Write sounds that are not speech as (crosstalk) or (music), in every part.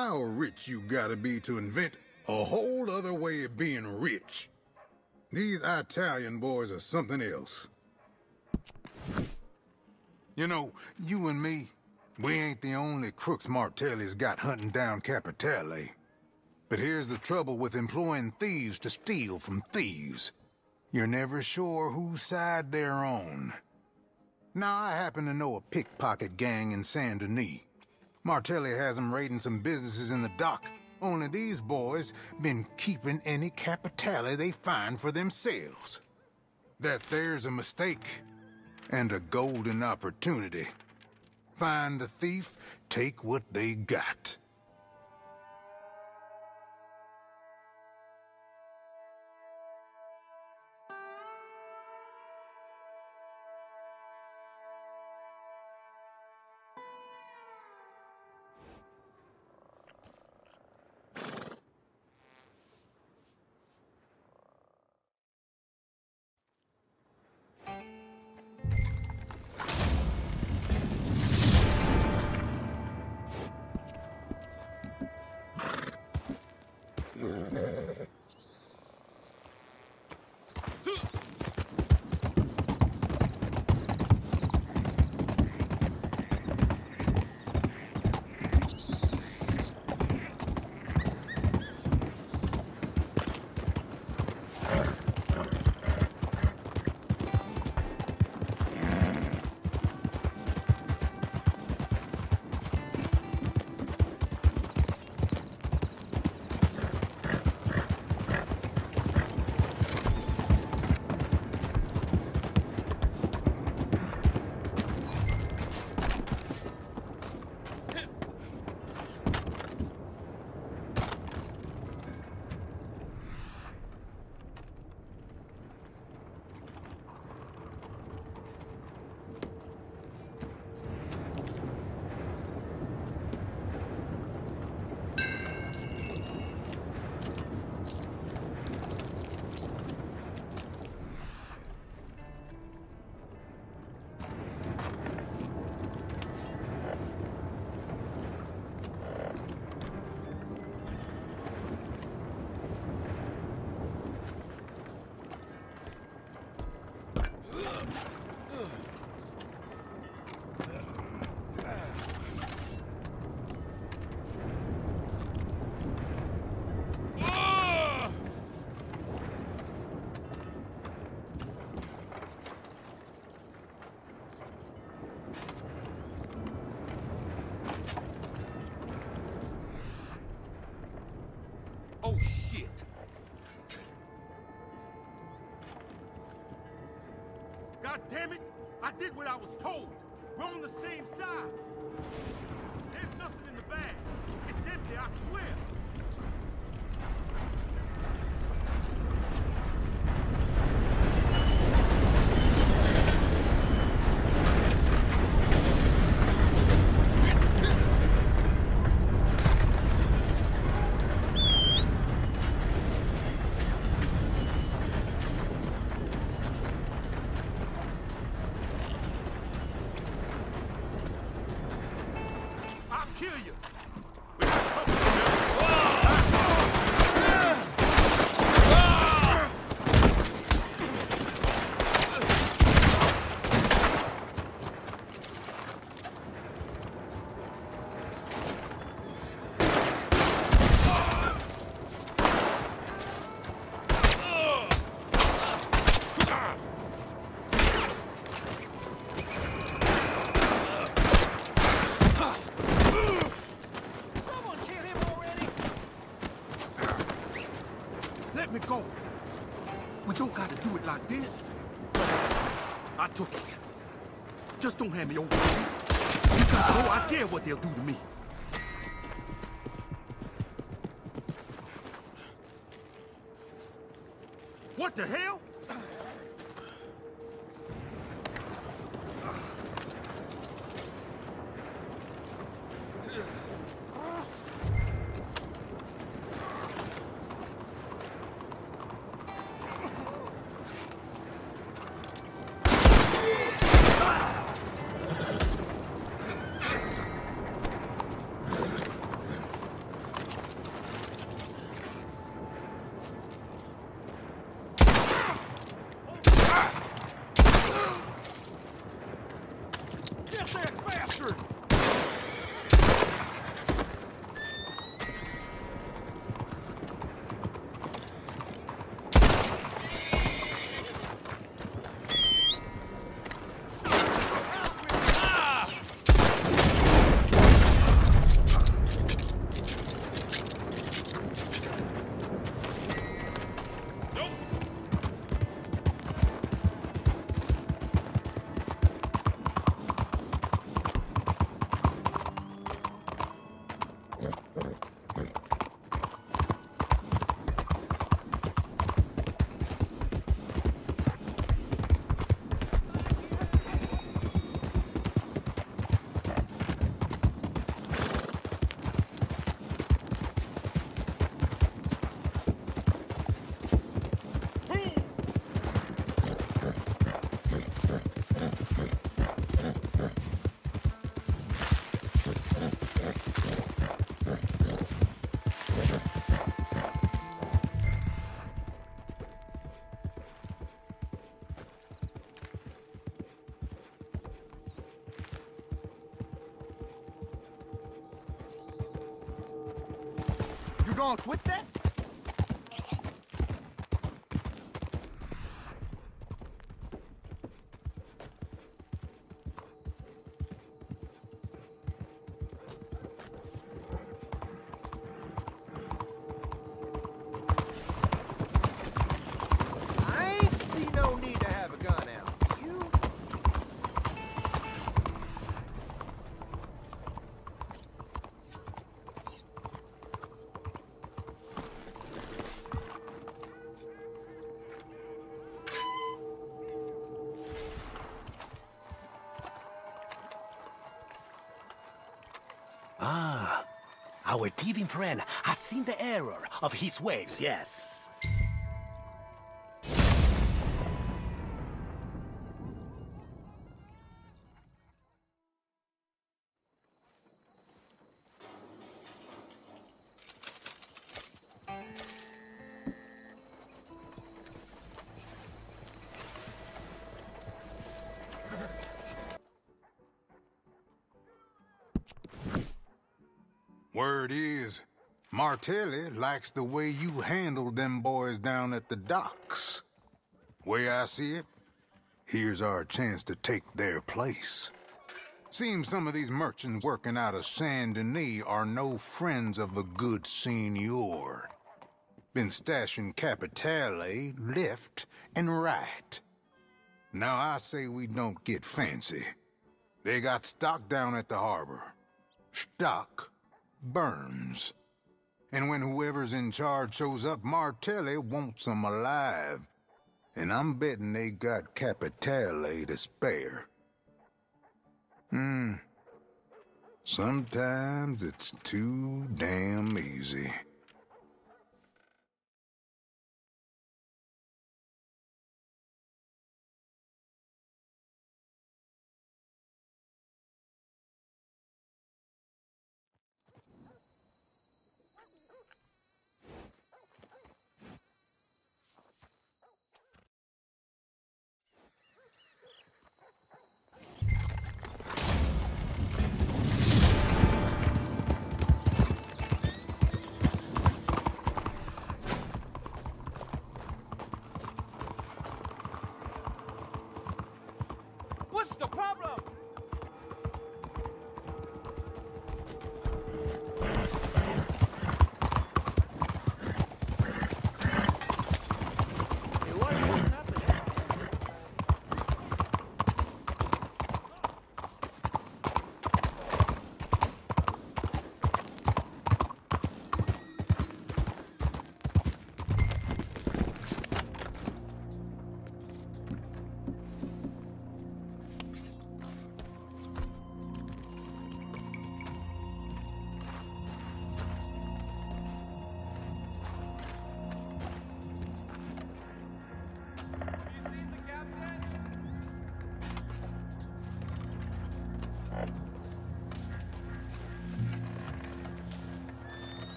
How rich you gotta be to invent a whole other way of being rich? These Italian boys are something else. You know, you and me, we ain't the only crooks Martelli's got hunting down Capitale. But here's the trouble with employing thieves to steal from thieves. You're never sure whose side they're on. Now, I happen to know a pickpocket gang in Saint Denis. Martelli has them raiding some businesses in the dock. Only these boys been keeping any Capitale they find for themselves. That there's a mistake and a golden opportunity. Find the thief, take what they got. I did what I was told. We're on the same side. There's nothing in the bag. It's empty, I swear. Don't hand me over. You got no idea what they'll do to me. What the hell? Gonna quit that? Of his waves, yes. Word is, Martelli likes the way you handled them boys down at the docks. Way I see it, here's our chance to take their place. Seems some of these merchants working out of Saint Denis are no friends of the good senor. Been stashing Capitale left and right. Now I say we don't get fancy. They got stock down at the harbor. Stock burns. And when whoever's in charge shows up, Martelli wants them alive. And I'm betting they got Capitale to spare. Hmm. Sometimes it's too damn easy.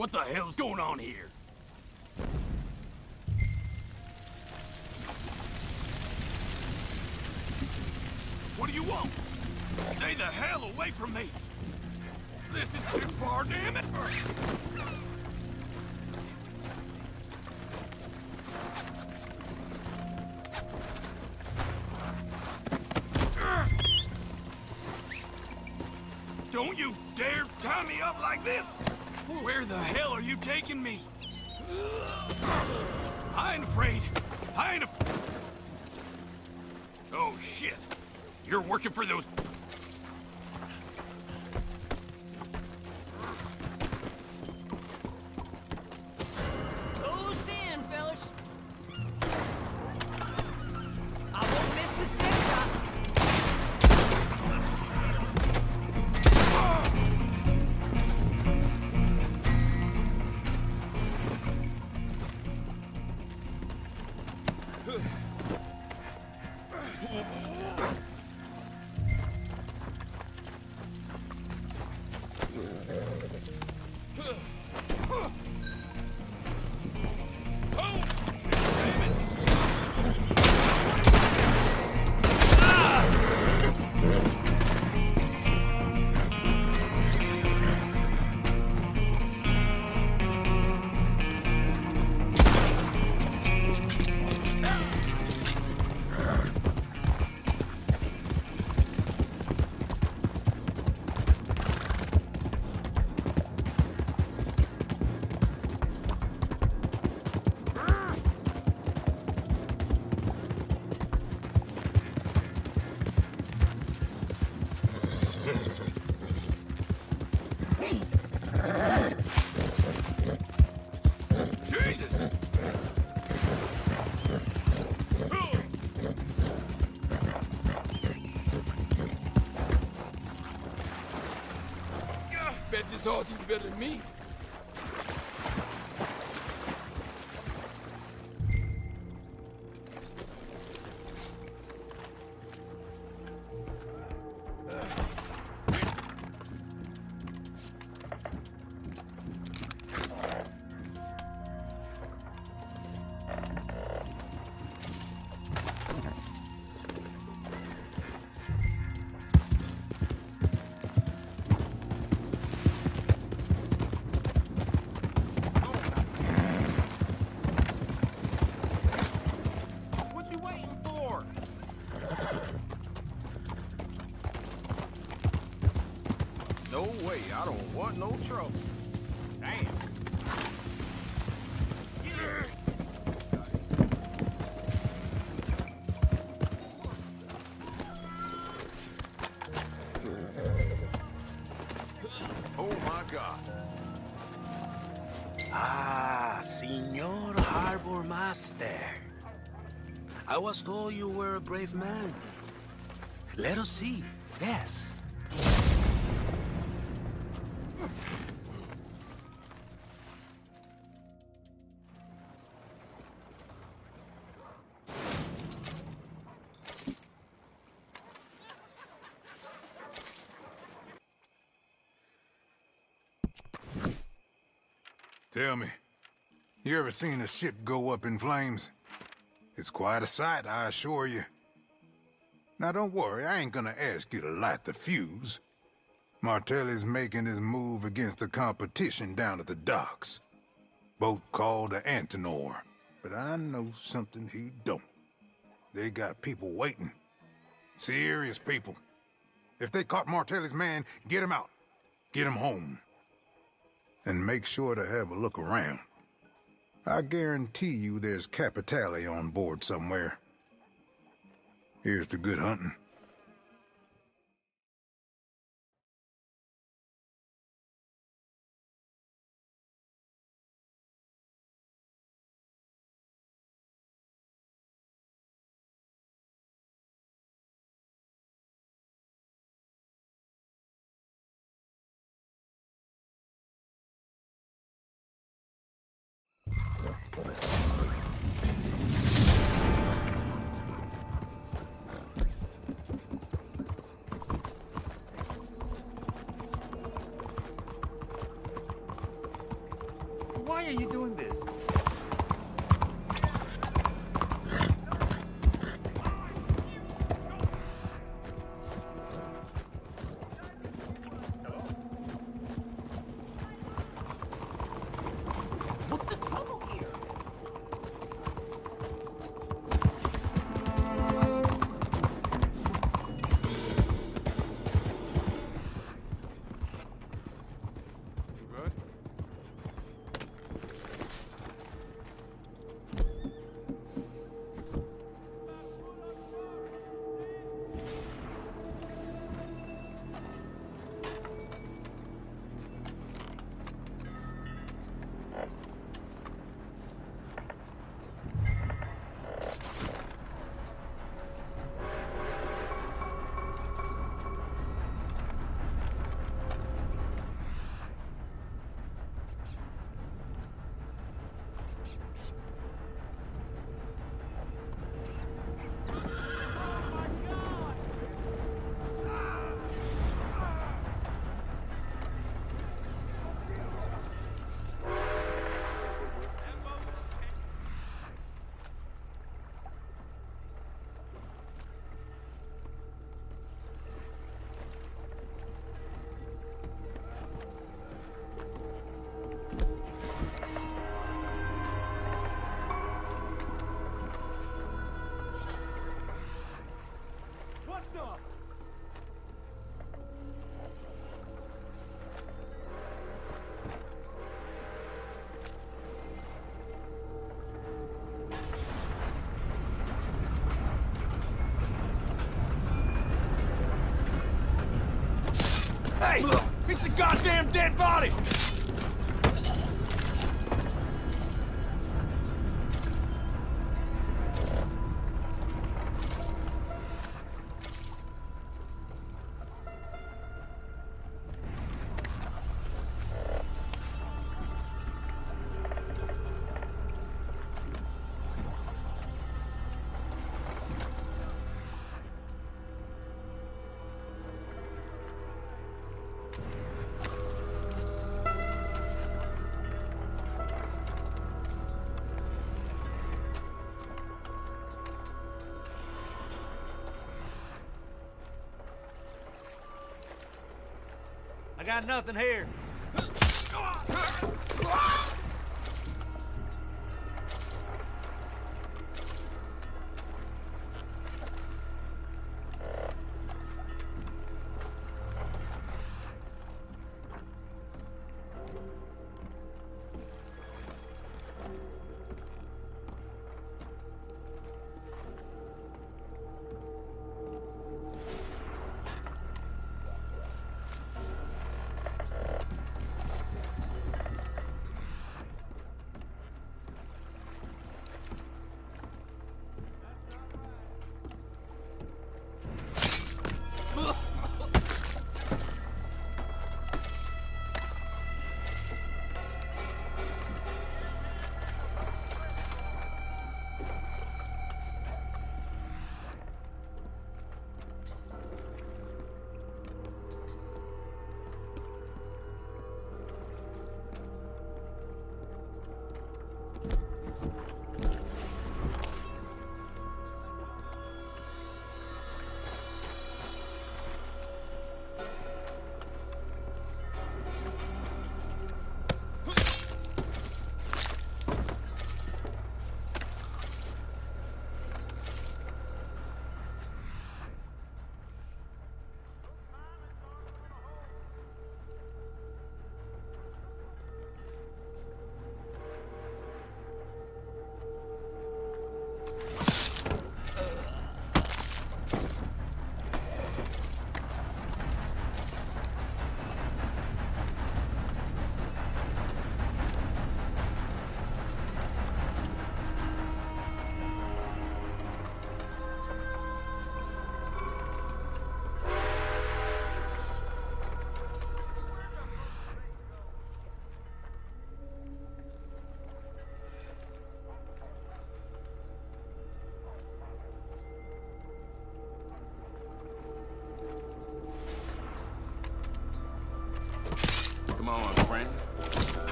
What the hell's going on here? What do you want? Stay the hell away from me! This is too far, damn it! Don't you dare tie me up like this! Where the hell are you taking me? I ain't afraid. I ain't af- Oh, shit. You're working for those... This horse better than me. Was told you were a brave man. Let us see. Yes. Tell me, you ever seen a ship go up in flames? It's quite a sight, I assure you. Now don't worry, I ain't gonna ask you to light the fuse. Martelli's making his move against the competition down at the docks. Boat called the Antenor, but I know something he don't. They got people waiting. Serious people. If they caught Martelli's man, get him out. Get him home. And make sure to have a look around. I guarantee you there's Capitale on board somewhere. Here's to good hunting. I got nothing here.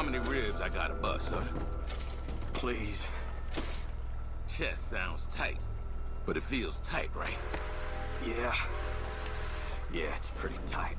How many ribs I gotta bust, huh? Please. Chest sounds tight, but it feels tight, right? Yeah. Yeah, it's pretty tight.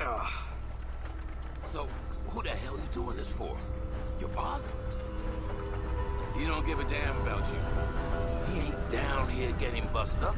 Ugh. So, who the hell you doing this for? Your boss? He don't give a damn about you. He ain't down here getting bust up.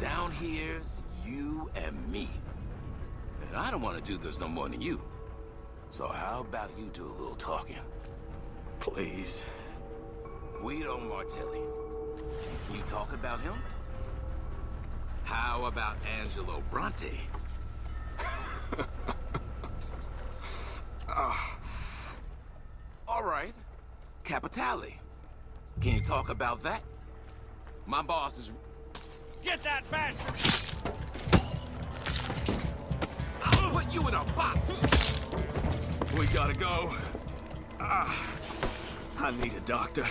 Down here's you and me. And I don't want to do this no more than you. So how about you do a little talking? Please. Guido Martelli. Can you talk about him? How about Angelo Bronte? (laughs) Ah. All right. Capitale. Can you talk about that? My boss is... Get that bastard! I'll put you in a box! We gotta go. Ah, I need a doctor.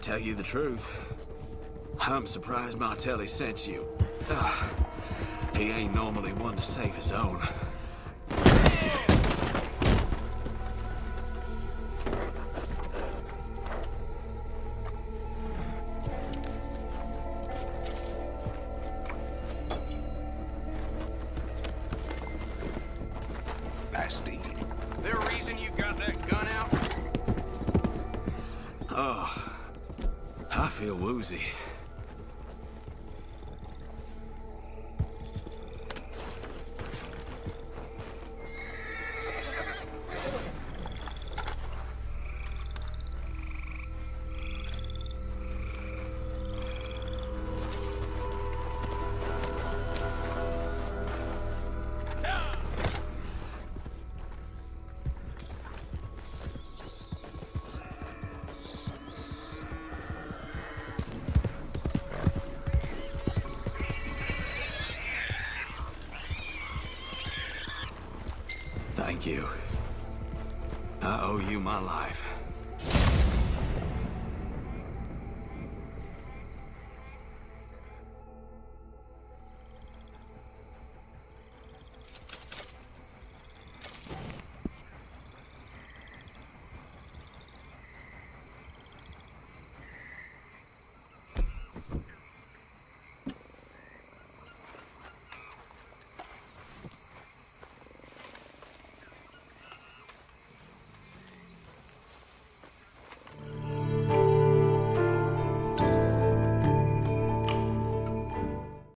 Tell you the truth, I'm surprised Martelli sent you. Ah, he ain't normally one to save his own. My life.